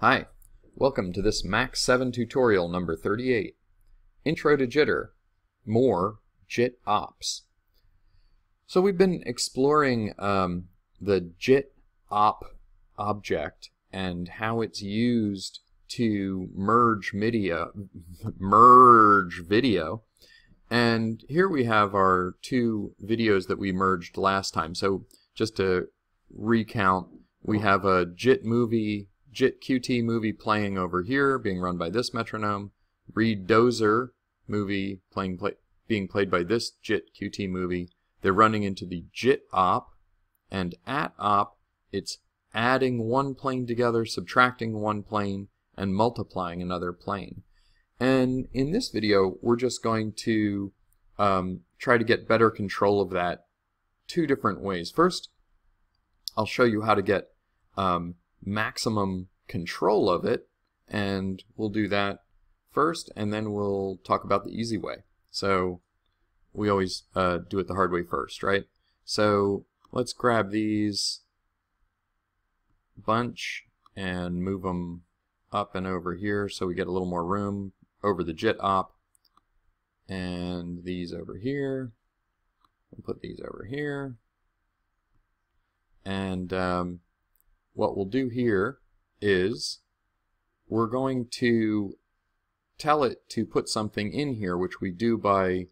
Hi, welcome to this Max 7 tutorial number 38. Intro to Jitter, more JIT ops. So we've been exploring um, the JIT op object and how it's used to merge media, merge video. And here we have our two videos that we merged last time. So just to recount, we have a JIT movie, JIT QT movie playing over here, being run by this metronome. Reed Dozer movie playing play, being played by this JIT QT movie. They're running into the JIT op, and at op, it's adding one plane together, subtracting one plane, and multiplying another plane. And in this video, we're just going to um, try to get better control of that two different ways. First, I'll show you how to get um, maximum control of it, and we'll do that first, and then we'll talk about the easy way. So we always uh, do it the hard way first, right? So let's grab these bunch and move them up and over here so we get a little more room over the JIT op and these over here and put these over here and um, what we'll do here is we're going to tell it to put something in here which we do by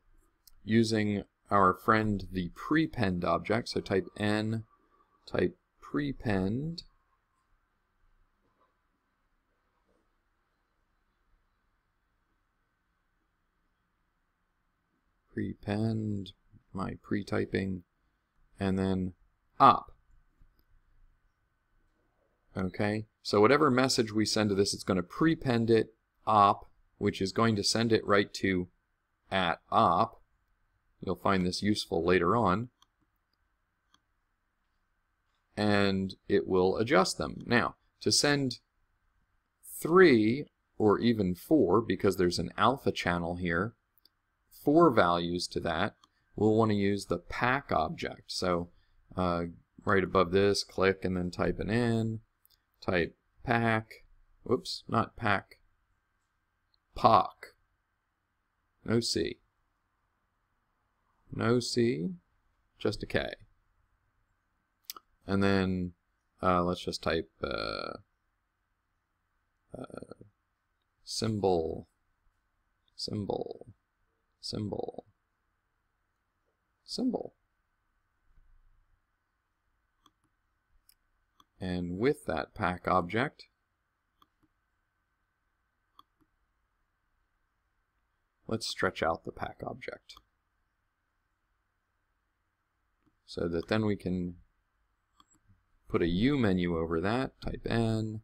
using our friend the prepend object so type n type prepend prepend, my pre-typing, and then op. Okay, so whatever message we send to this, it's going to prepend it op, which is going to send it right to at op. You'll find this useful later on. And it will adjust them. Now, to send 3 or even 4, because there's an alpha channel here, four values to that, we'll want to use the pack object. So uh, right above this, click and then type an in, type pack, whoops, not pack, POC, no C, no C, just a K. And then uh, let's just type uh, uh, symbol, symbol, symbol, symbol. And with that pack object, let's stretch out the pack object. So that then we can put a U menu over that, type N,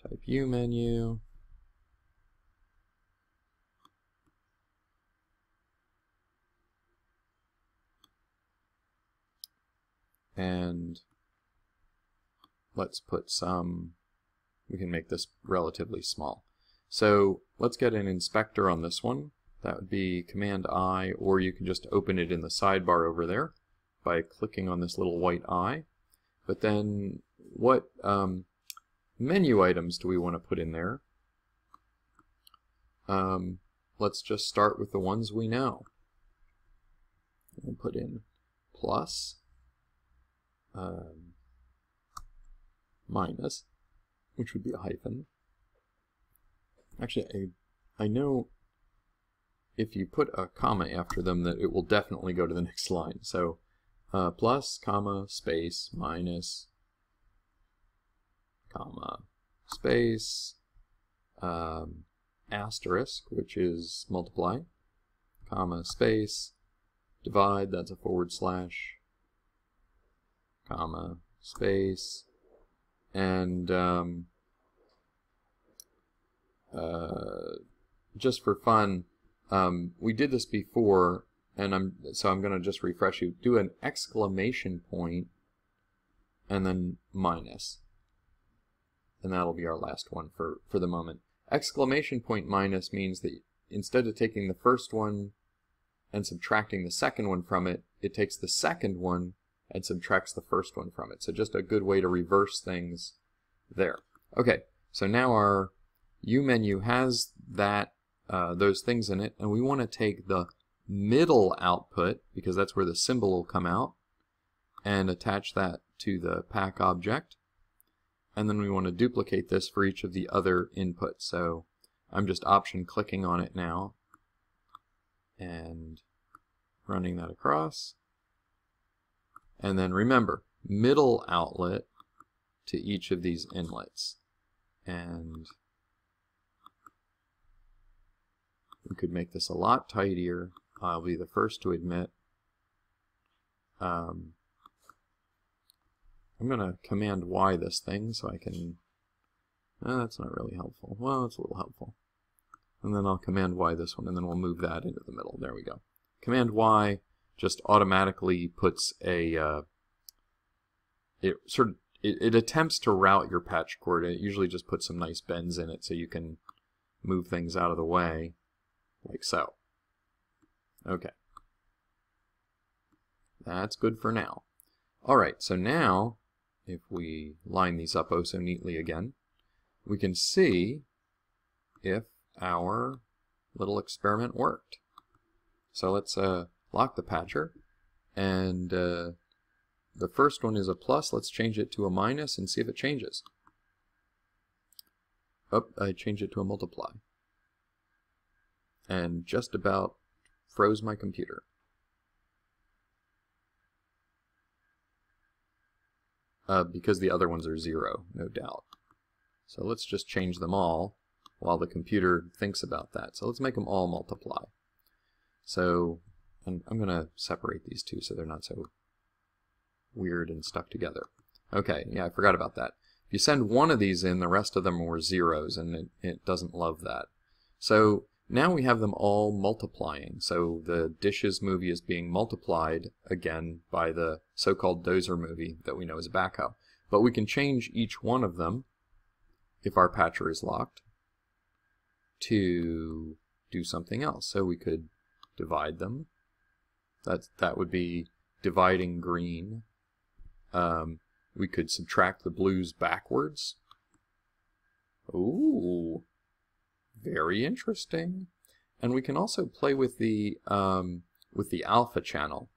type U menu, and let's put some, we can make this relatively small. So let's get an inspector on this one. That would be Command I, or you can just open it in the sidebar over there by clicking on this little white eye. But then what um, menu items do we want to put in there? Um, let's just start with the ones we know. We'll put in plus, um, minus, which would be a hyphen. Actually, I, I know if you put a comma after them that it will definitely go to the next line. So uh, plus, comma, space, minus, comma, space, um, asterisk, which is multiply, comma, space, divide, that's a forward slash, comma, space, and um, uh, just for fun, um, we did this before, and I'm so I'm going to just refresh you. Do an exclamation point, and then minus, and that'll be our last one for for the moment. Exclamation point minus means that instead of taking the first one and subtracting the second one from it, it takes the second one and subtracts the first one from it. So just a good way to reverse things there. Okay, So now our U menu has that uh, those things in it, and we want to take the middle output, because that's where the symbol will come out, and attach that to the pack object. And then we want to duplicate this for each of the other inputs. So I'm just option clicking on it now and running that across. And then remember, middle outlet to each of these inlets. And we could make this a lot tidier. I'll be the first to admit. Um, I'm going to command Y this thing so I can... Uh, that's not really helpful. Well, it's a little helpful. And then I'll command Y this one, and then we'll move that into the middle. There we go. Command Y just automatically puts a... Uh, it sort of it, it attempts to route your patch cord. and It usually just puts some nice bends in it so you can move things out of the way, like so. Okay. That's good for now. Alright, so now, if we line these up oh so neatly again, we can see if our little experiment worked. So let's uh, lock the patcher, and uh, the first one is a plus. Let's change it to a minus and see if it changes. Oh, I changed it to a multiply. And just about froze my computer. Uh, because the other ones are zero, no doubt. So let's just change them all while the computer thinks about that. So let's make them all multiply. So I'm, I'm going to separate these two so they're not so weird and stuck together. Okay, yeah, I forgot about that. If you send one of these in, the rest of them were zeros, and it, it doesn't love that. So now we have them all multiplying. So the Dishes movie is being multiplied again by the so-called Dozer movie that we know as a backhoe. But we can change each one of them, if our patcher is locked, to do something else. So we could divide them. That, that would be dividing green um, we could subtract the blues backwards. Ooh, very interesting. And we can also play with the um, with the alpha channel.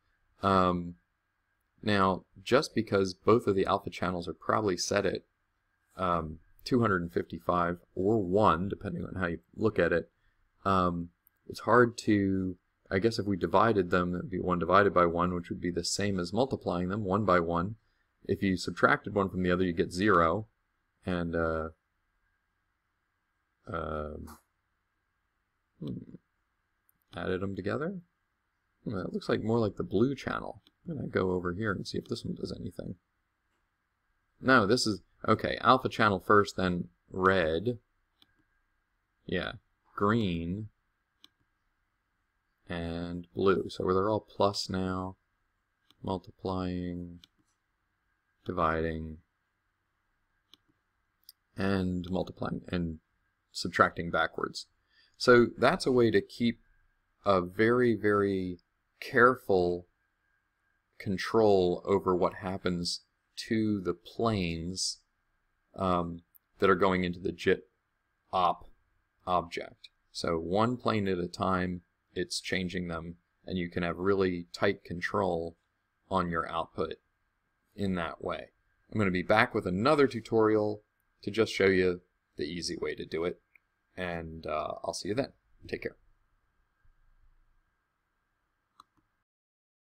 Um, now, just because both of the alpha channels are probably set at um, 255 or 1, depending on how you look at it, um, it's hard to, I guess if we divided them, that would be 1 divided by 1, which would be the same as multiplying them, 1 by 1. If you subtracted one from the other, you get 0. And, uh, um, hmm, added them together. Hmm, that looks like more like the blue channel. I'm going to go over here and see if this one does anything. No, this is, okay, alpha channel first, then red. Yeah, green, and blue. So they're all plus now, multiplying, dividing, and multiplying, and subtracting backwards. So that's a way to keep a very, very careful control over what happens to the planes um, that are going into the JIT op object. So one plane at a time, it's changing them, and you can have really tight control on your output in that way. I'm going to be back with another tutorial to just show you the easy way to do it, and uh, I'll see you then. Take care.